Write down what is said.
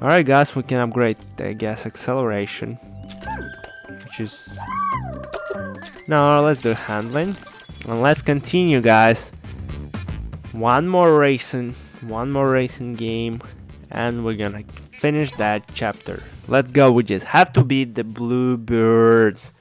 Alright guys, we can upgrade the gas acceleration. Which is... No, let's do handling. And let's continue guys. One more racing, one more racing game. And we're gonna finish that chapter. Let's go, we just have to beat the Bluebirds.